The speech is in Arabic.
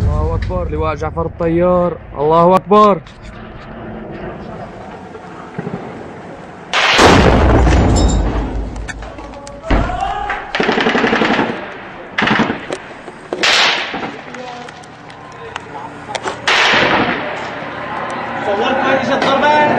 الله أكبر. لواء جعفر الطيار. الله أكبر. صورت اجت ضربان